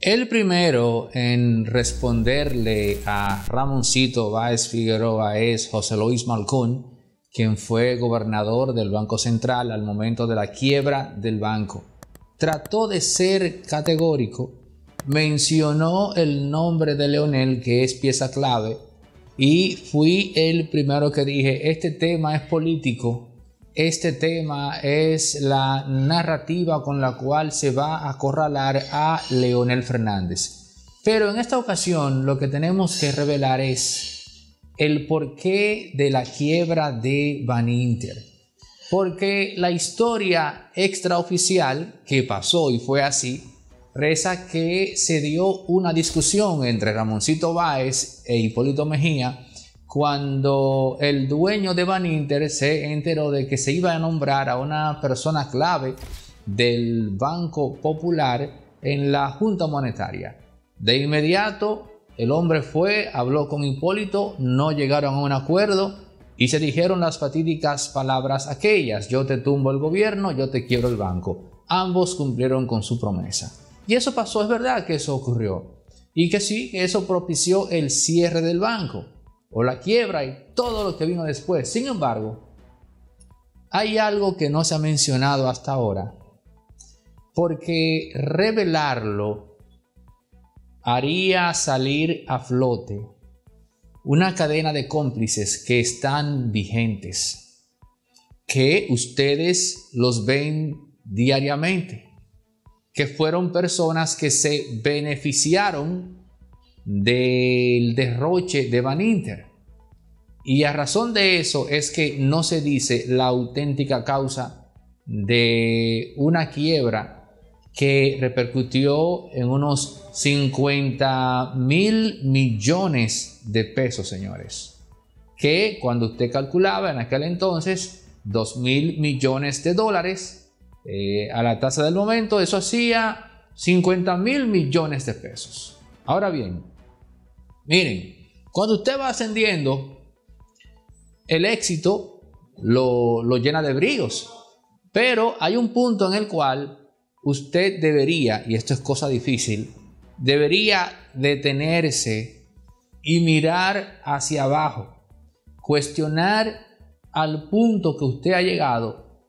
El primero en responderle a Ramoncito Báez Figueroa es José Luis Malcón, quien fue gobernador del Banco Central al momento de la quiebra del banco. Trató de ser categórico, mencionó el nombre de Leonel, que es pieza clave, y fui el primero que dije, este tema es político, este tema es la narrativa con la cual se va a acorralar a Leonel Fernández. Pero en esta ocasión lo que tenemos que revelar es el porqué de la quiebra de Van Inter. Porque la historia extraoficial que pasó y fue así, reza que se dio una discusión entre Ramoncito Báez e Hipólito Mejía cuando el dueño de Baninter se enteró de que se iba a nombrar a una persona clave del Banco Popular en la Junta Monetaria. De inmediato, el hombre fue, habló con Hipólito, no llegaron a un acuerdo y se dijeron las fatídicas palabras aquellas, yo te tumbo el gobierno, yo te quiero el banco. Ambos cumplieron con su promesa. Y eso pasó, es verdad que eso ocurrió. Y que sí, eso propició el cierre del banco o la quiebra y todo lo que vino después. Sin embargo, hay algo que no se ha mencionado hasta ahora, porque revelarlo haría salir a flote una cadena de cómplices que están vigentes, que ustedes los ven diariamente, que fueron personas que se beneficiaron del derroche de Van Inter. Y a razón de eso es que no se dice la auténtica causa de una quiebra que repercutió en unos 50 mil millones de pesos, señores. Que cuando usted calculaba en aquel entonces 2 mil millones de dólares eh, a la tasa del momento, eso hacía 50 mil millones de pesos. Ahora bien, Miren, cuando usted va ascendiendo, el éxito lo, llena de bríos. Pero hay un punto en el cual usted debería, y esto es cosa difícil, debería detenerse y mirar hacia abajo, cuestionar al punto que usted ha llegado,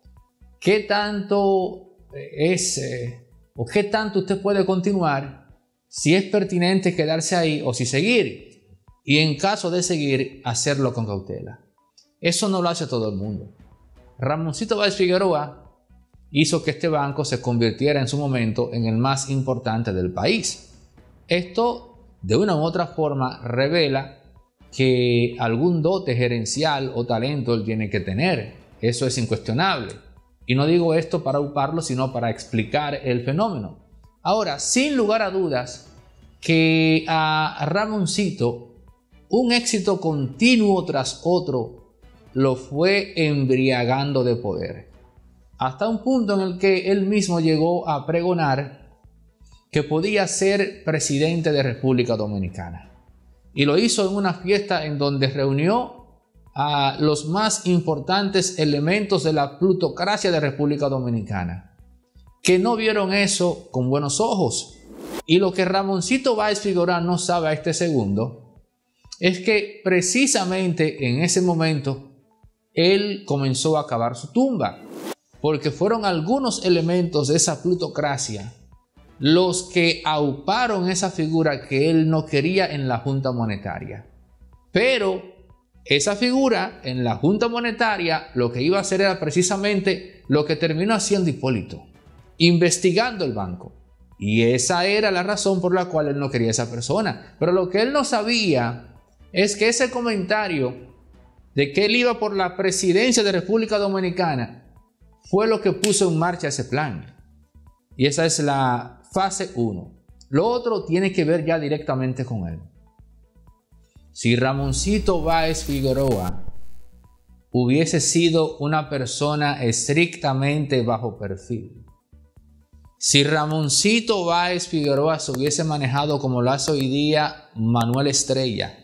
qué tanto es eh, o qué tanto usted puede continuar si es pertinente quedarse ahí o si seguir. Y en caso de seguir, hacerlo con cautela. Eso no lo hace todo el mundo. Ramoncito Valls Figueroa hizo que este banco se convirtiera en su momento en el más importante del país. Esto, de una u otra forma, revela que algún dote gerencial o talento él tiene que tener. Eso es incuestionable. Y no digo esto para uparlo, sino para explicar el fenómeno. Ahora, sin lugar a dudas, que a Ramoncito un éxito continuo tras otro lo fue embriagando de poder. Hasta un punto en el que él mismo llegó a pregonar que podía ser presidente de República Dominicana. Y lo hizo en una fiesta en donde reunió a los más importantes elementos de la plutocracia de República Dominicana que no vieron eso con buenos ojos. Y lo que Ramoncito Báez Figueroa no sabe a este segundo es que precisamente en ese momento él comenzó a cavar su tumba, porque fueron algunos elementos de esa plutocracia los que auparon esa figura que él no quería en la Junta Monetaria. Pero esa figura en la Junta Monetaria lo que iba a hacer era precisamente lo que terminó haciendo Hipólito investigando el banco. Y esa era la razón por la cual él no quería a esa persona. Pero lo que él no sabía es que ese comentario de que él iba por la presidencia de República Dominicana fue lo que puso en marcha ese plan. Y esa es la fase 1. Lo otro tiene que ver ya directamente con él. Si Ramoncito Báez Figueroa hubiese sido una persona estrictamente bajo perfil, si Ramoncito Báez Figueroa se hubiese manejado como lo hace hoy día Manuel Estrella,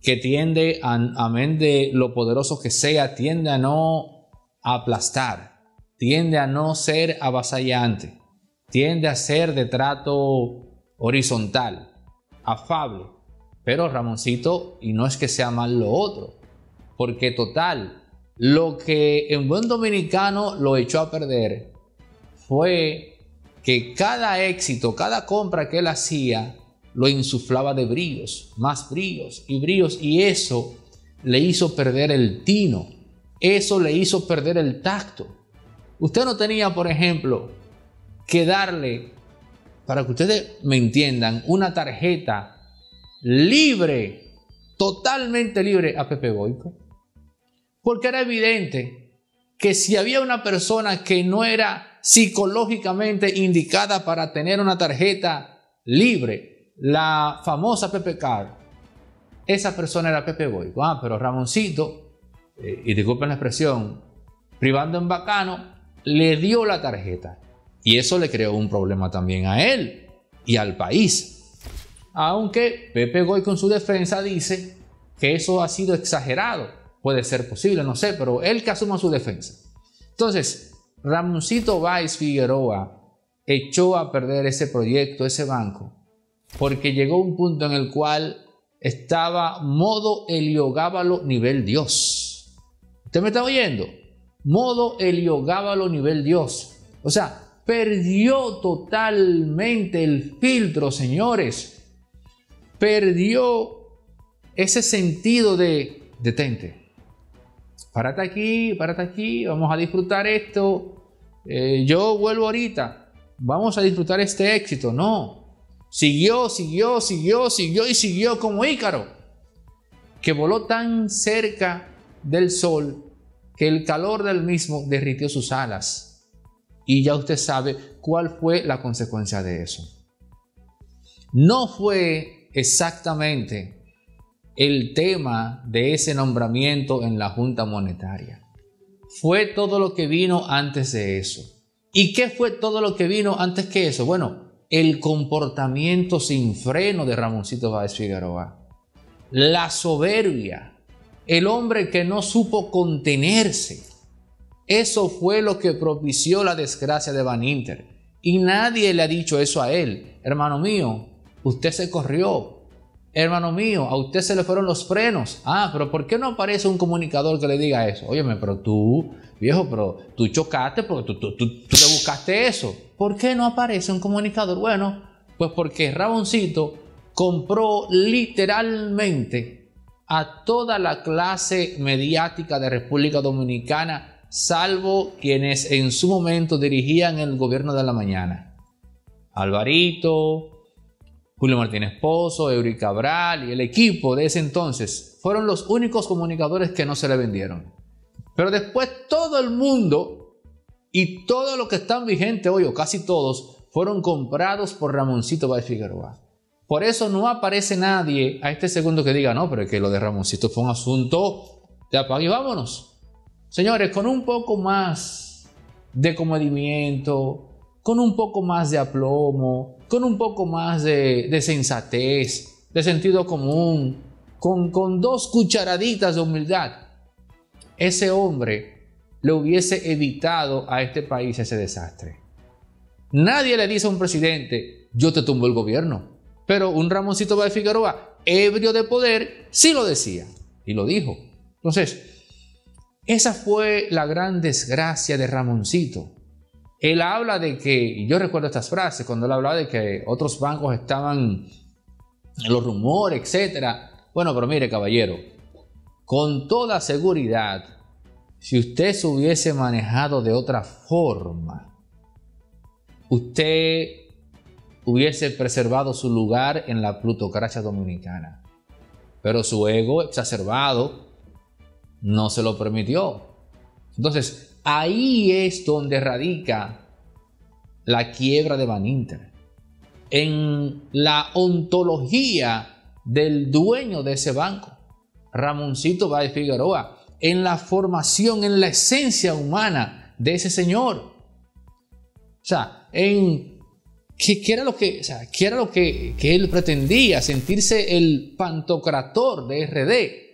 que tiende, a, amén de lo poderoso que sea, tiende a no aplastar, tiende a no ser avasallante, tiende a ser de trato horizontal, afable. Pero Ramoncito, y no es que sea mal lo otro, porque total, lo que en buen dominicano lo echó a perder fue que cada éxito, cada compra que él hacía, lo insuflaba de brillos, más brillos y brillos, y eso le hizo perder el tino, eso le hizo perder el tacto. Usted no tenía, por ejemplo, que darle, para que ustedes me entiendan, una tarjeta libre, totalmente libre a Pepe Boico. Porque era evidente que si había una persona que no era psicológicamente indicada para tener una tarjeta libre, la famosa Pepe Card, esa persona era Pepe Boico. Ah, pero Ramoncito, eh, y disculpen la expresión, privando en bacano, le dio la tarjeta. Y eso le creó un problema también a él y al país. Aunque Pepe Goy con su defensa dice que eso ha sido exagerado. Puede ser posible, no sé, pero él que asuma su defensa. Entonces, Ramoncito Valls Figueroa echó a perder ese proyecto, ese banco, porque llegó un punto en el cual estaba modo Heliogábalo nivel Dios. ¿Usted me está oyendo? Modo Heliogábalo nivel Dios. O sea, Perdió totalmente el filtro, señores. Perdió ese sentido de detente. Párate aquí, párate aquí, vamos a disfrutar esto. Eh, yo vuelvo ahorita, vamos a disfrutar este éxito. No, siguió, siguió, siguió, siguió y siguió como Ícaro, que voló tan cerca del sol que el calor del mismo derritió sus alas y ya usted sabe cuál fue la consecuencia de eso. No fue exactamente el tema de ese nombramiento en la Junta Monetaria. Fue todo lo que vino antes de eso. ¿Y qué fue todo lo que vino antes que eso? Bueno, el comportamiento sin freno de Ramoncito Báez Figueroa. La soberbia. El hombre que no supo contenerse eso fue lo que propició la desgracia de Van Inter. Y nadie le ha dicho eso a él. Hermano mío, usted se corrió. Hermano mío, a usted se le fueron los frenos. Ah, pero ¿por qué no aparece un comunicador que le diga eso? Óyeme, pero tú, viejo, pero tú chocaste porque tú, tú, tú, tú le buscaste eso. ¿Por qué no aparece un comunicador? Bueno, pues porque Raboncito compró literalmente a toda la clase mediática de República Dominicana salvo quienes en su momento dirigían el gobierno de la mañana. Alvarito, Julio Martínez Pozo, Eury Cabral y el equipo de ese entonces fueron los únicos comunicadores que no se le vendieron. Pero después todo el mundo y todo lo que están vigente hoy, o casi todos, fueron comprados por Ramoncito Bay Figueroa. Por eso no aparece nadie a este segundo que diga, no, pero es que lo de Ramoncito fue un asunto de apague y vámonos. Señores, con un poco más de comedimiento, con un poco más de aplomo, con un poco más de, sensatez, de sentido común, con, dos cucharaditas de humildad, ese hombre le hubiese evitado a este país ese desastre. Nadie le dice a un presidente, yo te tumbo el gobierno. Pero un Ramoncito de Figueroa, ebrio de poder, sí lo decía y lo dijo. Entonces, esa fue la gran desgracia de Ramoncito. Él habla de que, yo recuerdo estas frases, cuando él hablaba de que otros bancos estaban en los rumores, etc. Bueno, pero mire, caballero, con toda seguridad, si usted se hubiese manejado de otra forma, usted hubiese preservado su lugar en la plutocracia dominicana. Pero su ego exacerbado no se lo permitió. Entonces, ahí es donde radica la quiebra de Van Inter. En la ontología del dueño de ese banco, Ramoncito Valle Figueroa, en la formación, en la esencia humana de ese señor. O sea, en ¿qué, era lo que, o sea, era lo que, que él pretendía? Sentirse el pantocrator de RD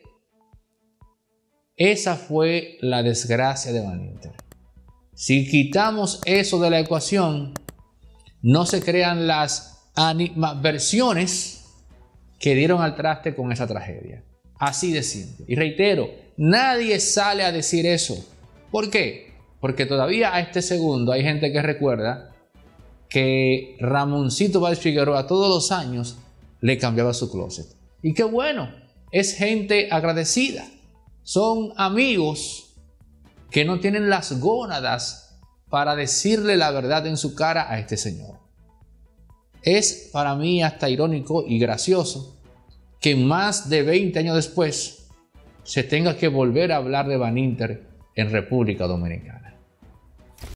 esa fue la desgracia de Van Inter. Si quitamos eso de la ecuación, no se crean las versiones que dieron al traste con esa tragedia. Así de simple. Y reitero, nadie sale a decir eso. ¿Por qué? Porque todavía a este segundo hay gente que recuerda que Ramoncito Valls Figueroa todos los años le cambiaba su closet. Y qué bueno, es gente agradecida. Son amigos que no tienen las gónadas para decirle la verdad en su cara a este señor. Es para mí hasta irónico y gracioso que más de 20 años después se tenga que volver a hablar de Van Inter en República Dominicana.